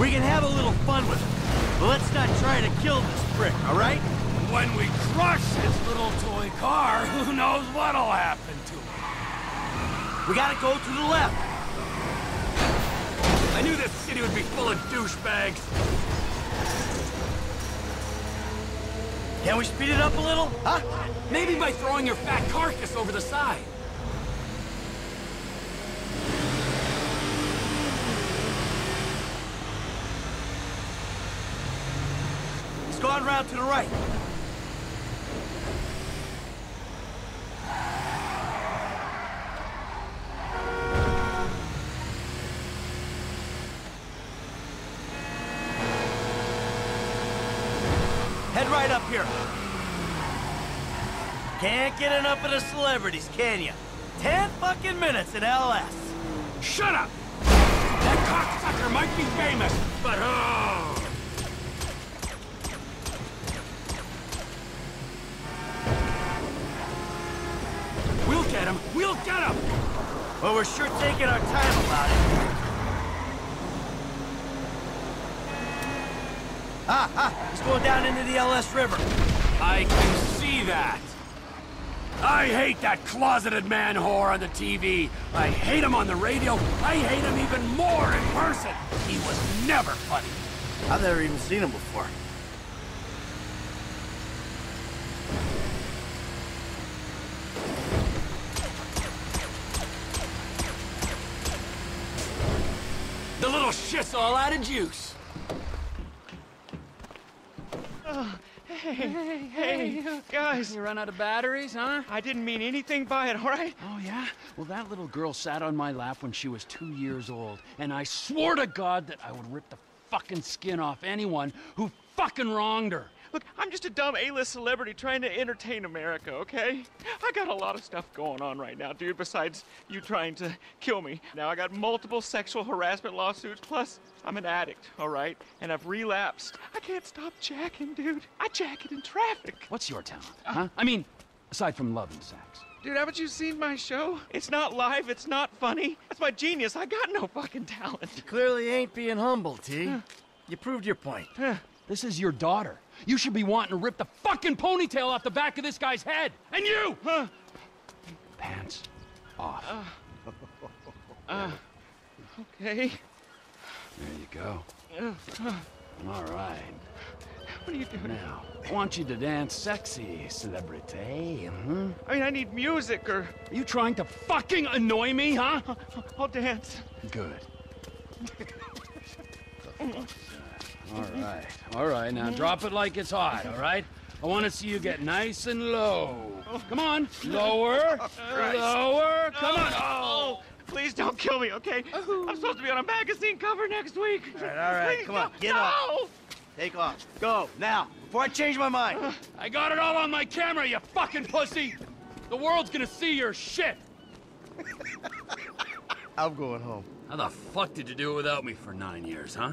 We can have a little fun with it. But let's not try to kill this prick, all right? When we crush this little toy car, who knows what'll happen to him. We gotta go to the left. I knew this city would be full of douchebags. Can we speed it up a little? Huh? Maybe by throwing your fat carcass over the side. Let's go on round to the right. Head right up here. Can't get enough of the celebrities, can ya? Ten fucking minutes in LS. Shut up! That cocksucker might be famous, but oh! Get him! We'll get him! Well, we're sure taking our time about it. Ah, ah, he's going down into the LS River. I can see that! I hate that closeted man whore on the TV. I hate him on the radio. I hate him even more in person. He was never funny. I've never even seen him before. All out of juice. Oh, hey, Hey, hey, guys. You run out of batteries, huh? I didn't mean anything by it, all right? Oh, yeah? Well, that little girl sat on my lap when she was two years old, and I swore to God that I would rip the fucking skin off anyone who fucking wronged her. Look, I'm just a dumb A-list celebrity trying to entertain America, okay? I got a lot of stuff going on right now, dude, besides you trying to kill me. Now, I got multiple sexual harassment lawsuits, plus I'm an addict, all right? And I've relapsed. I can't stop jacking, dude. I jack it in traffic. What's your talent, huh? I mean, aside from love and sex. Dude, haven't you seen my show? It's not live, it's not funny. That's my genius. I got no fucking talent. Clearly ain't being humble, T. You proved your point. This is your daughter. You should be wanting to rip the fucking ponytail off the back of this guy's head. And you! Huh? Pants off. Uh. Uh. Okay. There you go. Uh, All right. What are you doing? Now, I want you to dance sexy, celebrity. Huh? I mean, I need music or Are you trying to fucking annoy me, huh? I'll dance. Good. all right, all right. Now drop it like it's hot, all right? I want to see you get nice and low. Come on, lower, lower. Come on. Oh, please don't kill me, okay? I'm supposed to be on a magazine cover next week. All right, all right, Please, come on, no, get no. up. Take off. Go, now, before I change my mind. Uh. I got it all on my camera, you fucking pussy. The world's gonna see your shit. I'm going home. How the fuck did you do it without me for nine years, huh?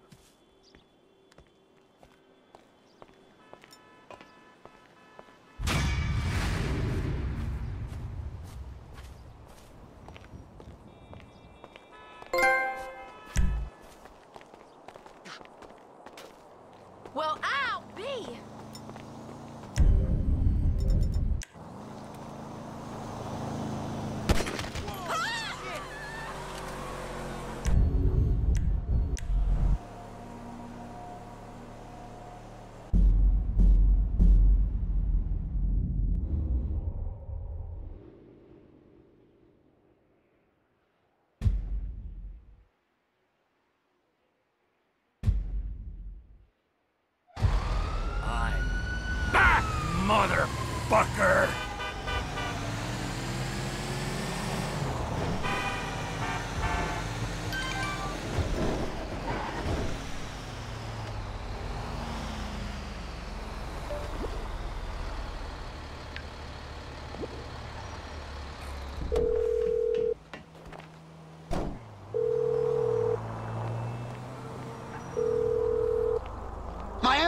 you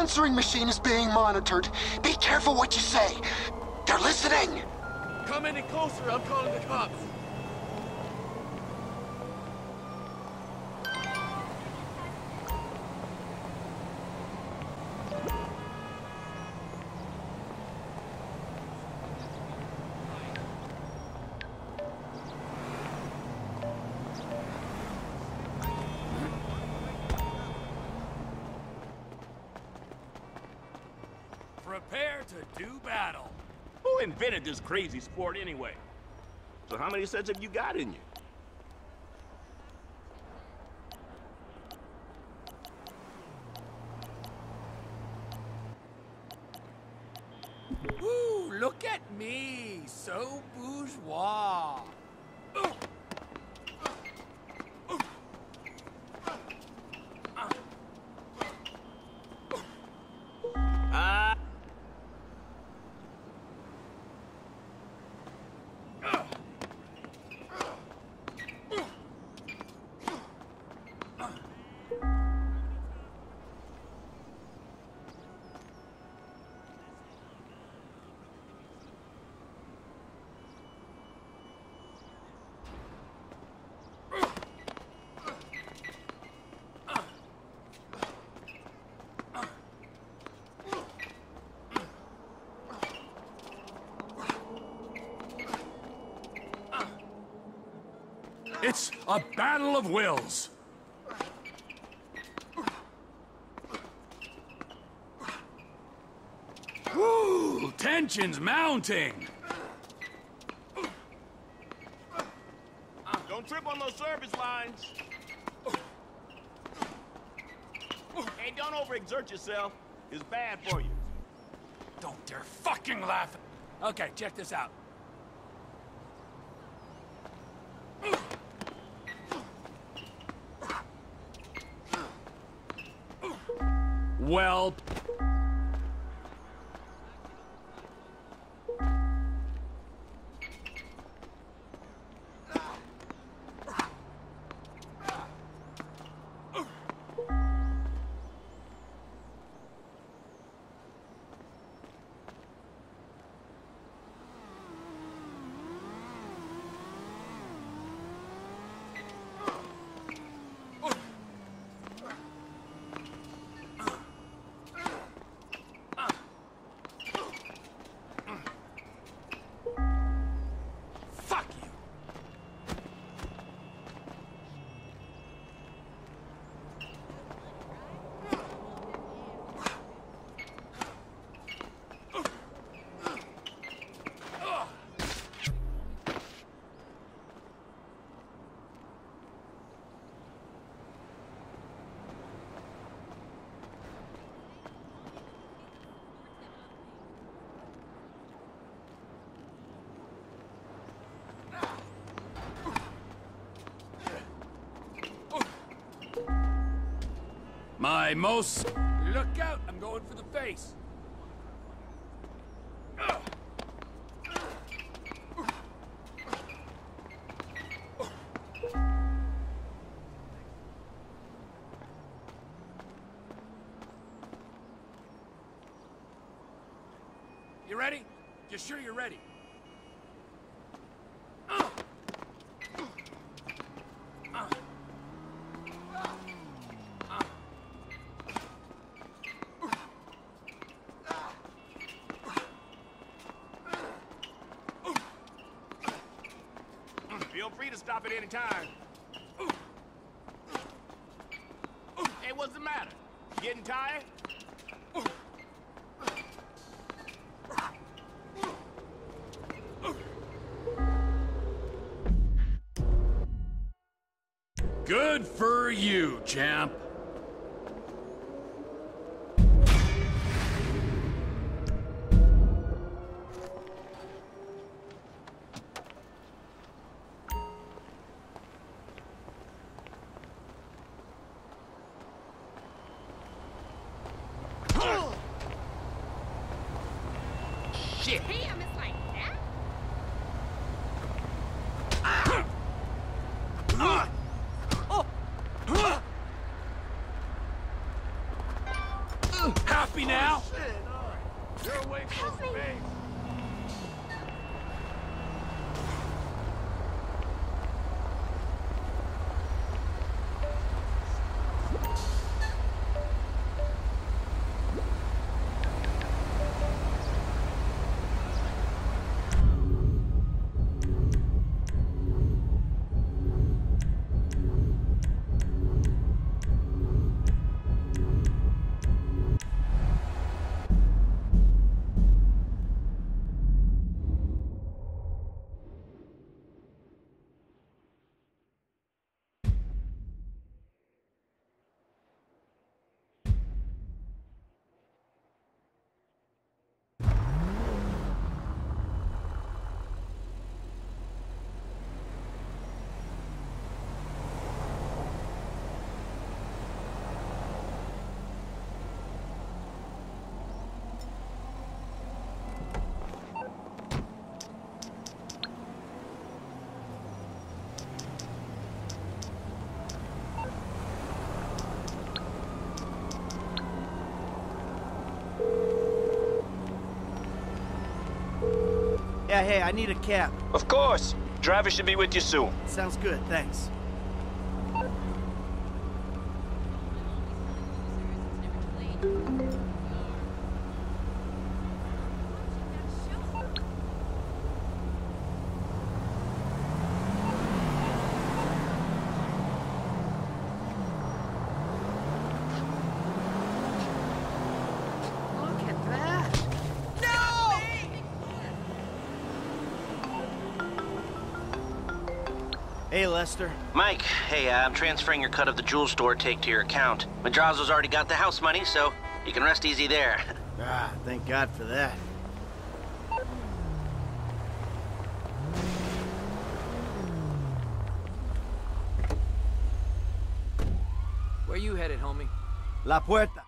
answering machine is being monitored. Be careful what you say. They're listening. Come any closer, I'm calling the cops. Prepare to do battle. Who invented this crazy sport anyway? So how many sets have you got in you? Ooh, look at me, so bourgeois. Ah, It's a battle of wills. Woo! Tension's mounting. Ah, don't trip on those service lines. Hey, don't overexert yourself. It's bad for you. Don't dare fucking laugh. Okay, check this out. My most... Look out, I'm going for the face. You ready? You sure you're ready? To stop at any time. Hey, what's the matter? Getting tired? Good for you, champ. away from Yeah, hey, I need a cab. Of course. Driver should be with you soon. Sounds good, thanks. Lester. Mike, hey, uh, I'm transferring your cut of the jewel store take to your account. Madrazo's already got the house money, so you can rest easy there. Ah, thank God for that. Where you headed, homie? La Puerta.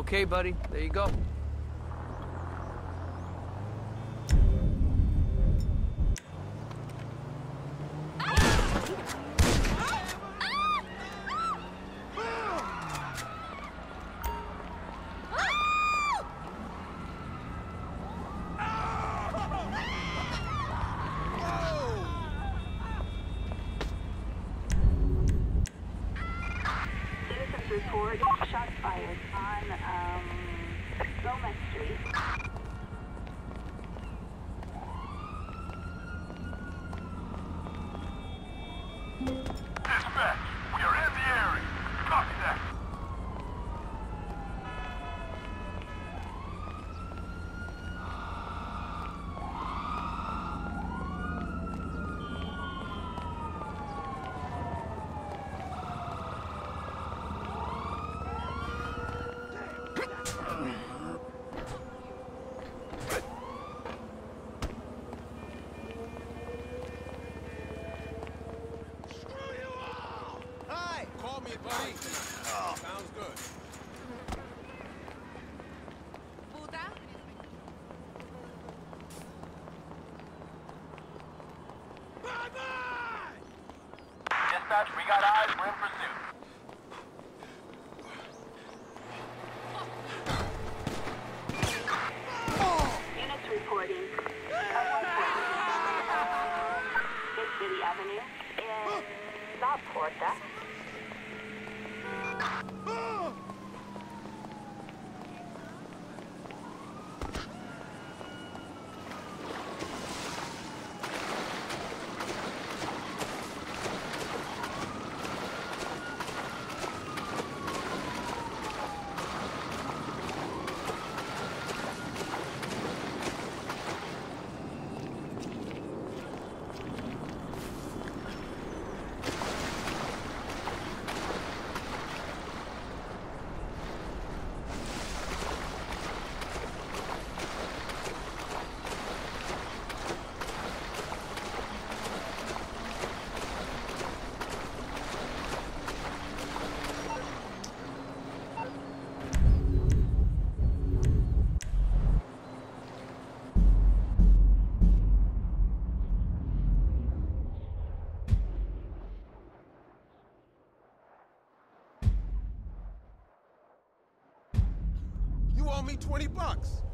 Okay, buddy. There you go. Me 20 bucks.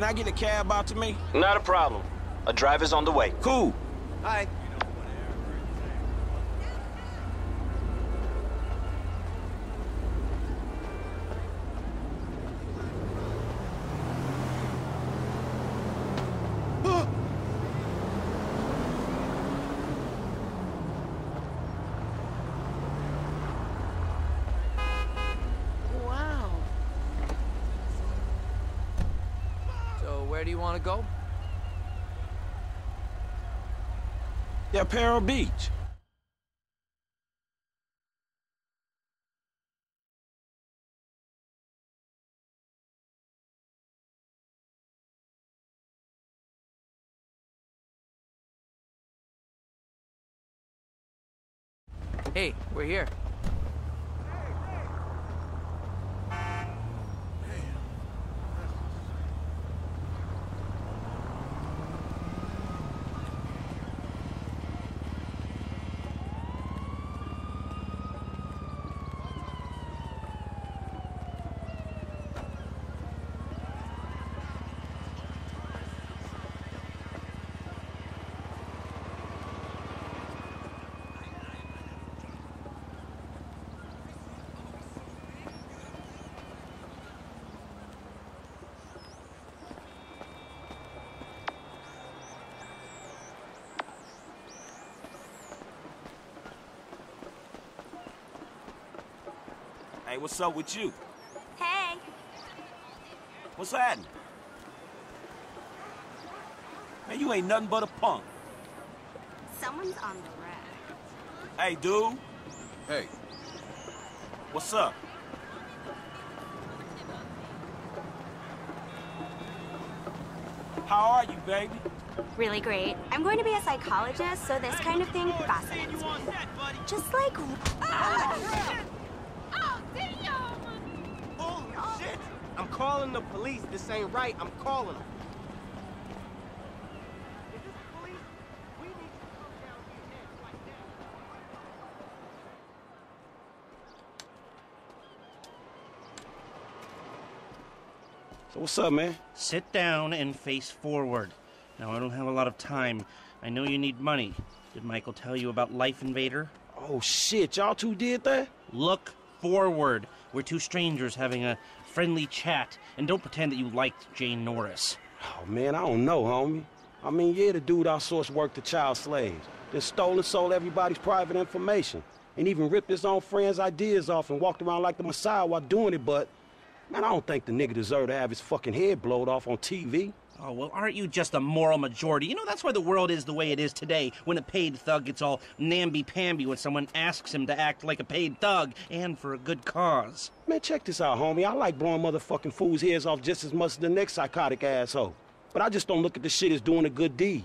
Can I get a cab out to me? Not a problem. A driver's on the way. Cool. Hi. Wow. So where do you want to go? Yeah, Peril Beach. Hey, we're here. What's up with you? Hey. What's happening? Man, you ain't nothing but a punk. Someone's on the rack. Hey, dude. Hey. What's up? How are you, baby? Really great. I'm going to be a psychologist, so this kind of thing fascinates me. Just like. Ah! Holy shit! I'm calling the police. This ain't right. I'm calling them. Is this the police? We need to come down here. So what's up, man? Sit down and face forward. Now, I don't have a lot of time. I know you need money. Did Michael tell you about Lifeinvader? Oh, shit. Y'all two did that? Look forward. We're two strangers having a friendly chat. And don't pretend that you liked Jay Norris. Oh, man, I don't know, homie. I mean, yeah, the dude outsourced work to child slaves. Then stole and sold everybody's private information. And even ripped his own friends' ideas off and walked around like the Messiah while doing it, but... Man, I don't think the nigga deserved to have his fucking head blowed off on TV. Oh, well, aren't you just a moral majority? You know, that's why the world is the way it is today, when a paid thug gets all namby-pamby when someone asks him to act like a paid thug, and for a good cause. Man, check this out, homie. I like blowing motherfucking fools' heads off just as much as the next psychotic asshole. But I just don't look at the shit as doing a good deed.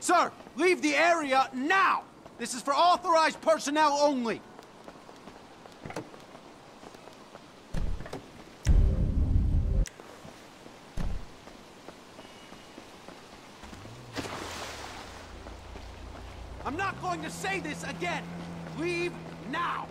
Sir, leave the area now! This is for authorized personnel only. I'm not going to say this again. Leave now.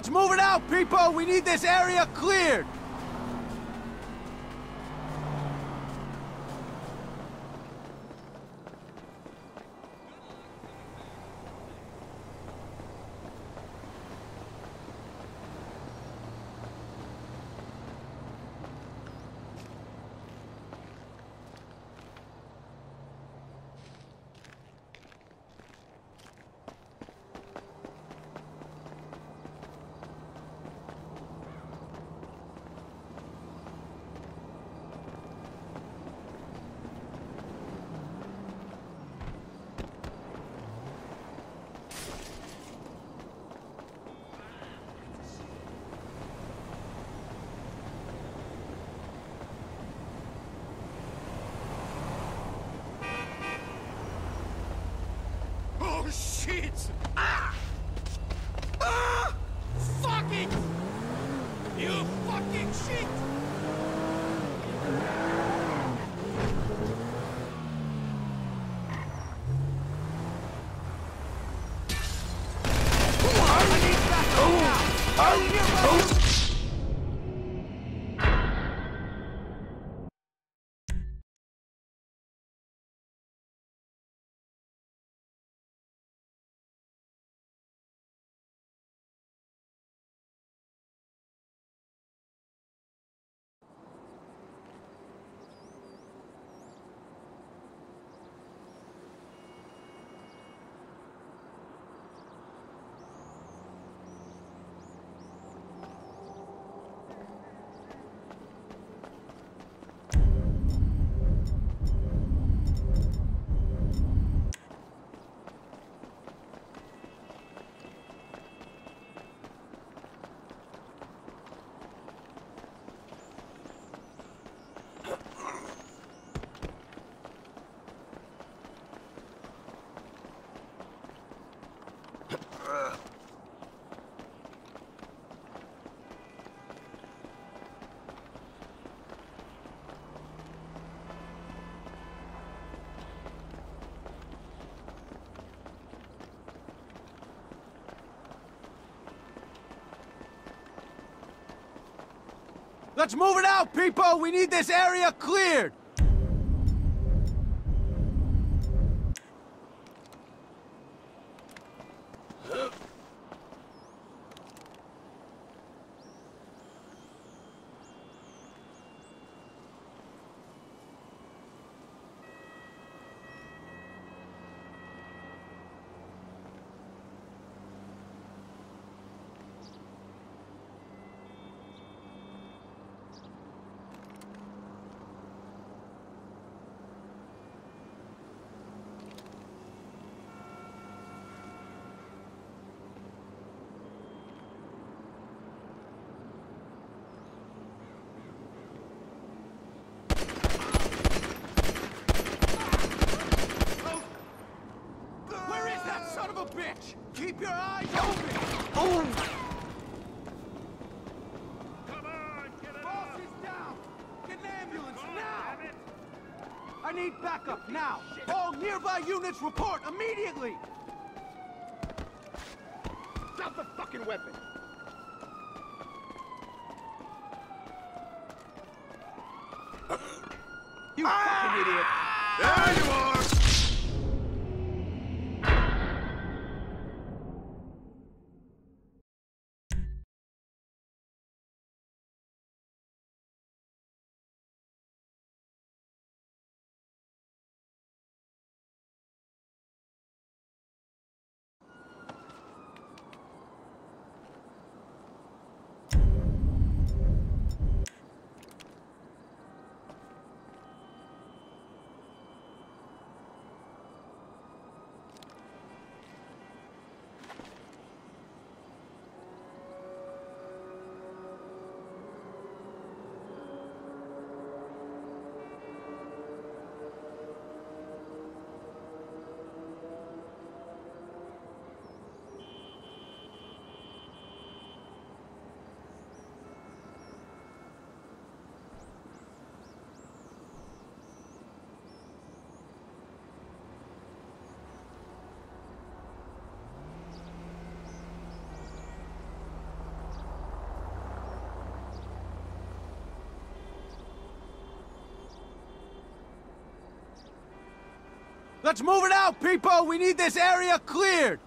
Let's move it out, people! We need this area cleared! Oh, shit! Ah! Ah! Fuck it! You fucking shit! Let's move it out, people! We need this area cleared! Where is that son of a bitch? Keep your eyes open! Oh! Come on, get it Boss is down! Get an ambulance now! I need backup now! All nearby units report immediately! Drop the fucking weapon! You fucking idiot! There you are! Let's move it out, people! We need this area cleared!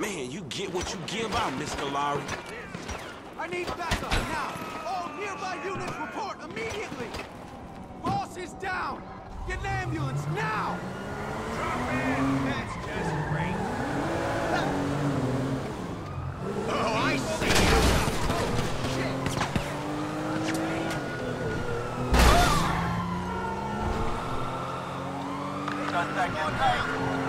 Man, you get what you give out, Mr. Lowry. I need backup now! All nearby units report immediately! Boss is down! Get an ambulance now! Drop in! That's just great! Oh, I see you! Contact in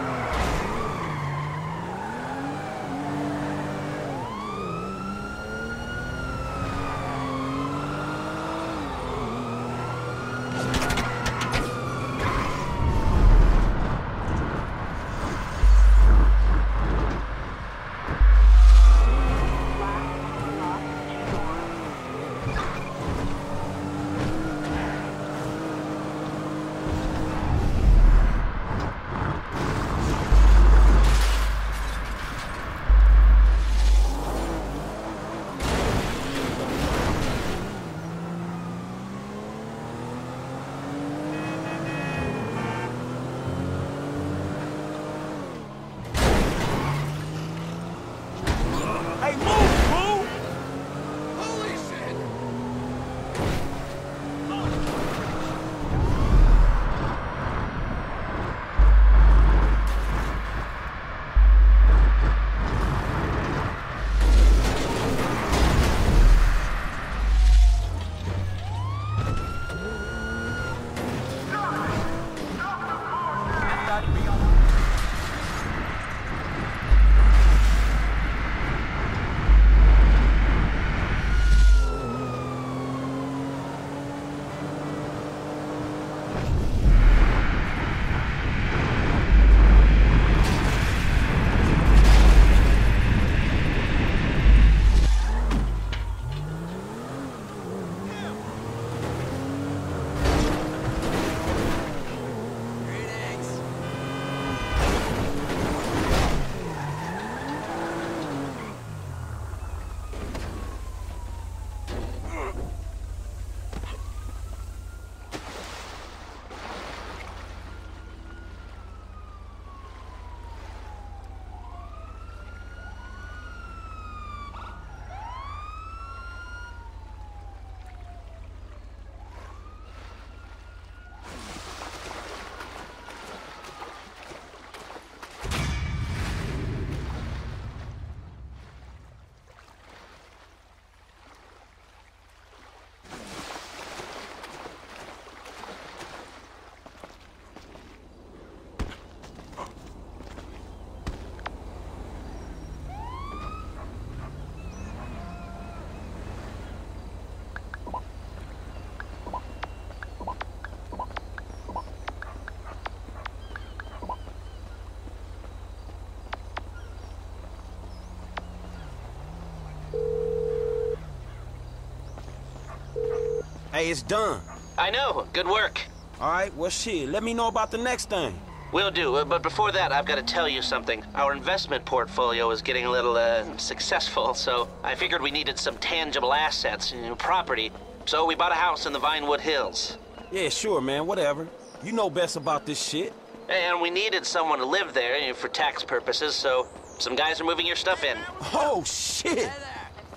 Hey, it's done. I know. Good work. All right, well, shit, let me know about the next thing. Will do, uh, but before that, I've got to tell you something. Our investment portfolio is getting a little, uh, successful, so I figured we needed some tangible assets, you know, property. So we bought a house in the Vinewood Hills. Yeah, sure, man, whatever. You know best about this shit. And we needed someone to live there you know, for tax purposes, so some guys are moving your stuff in. Oh, shit!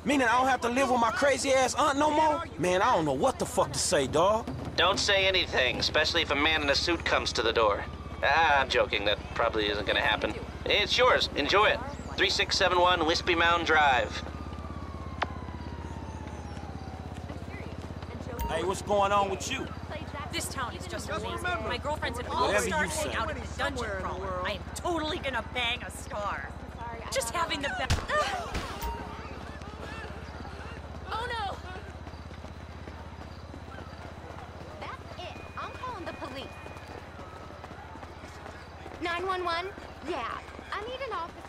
Meaning I don't have to live with my crazy ass aunt no more? Man, I don't know what the fuck to say, dawg. Don't say anything, especially if a man in a suit comes to the door. Ah, I'm joking. That probably isn't gonna happen. It's yours. Enjoy it. 3671 Whispymound Drive. Hey, what's going on with you? This town is just amazing. My girlfriends an all-star hanging out in the dungeon crawler. I am totally gonna bang a star. Just having the best. no! That's it. I'm calling the police. 911? Yeah. I need an officer.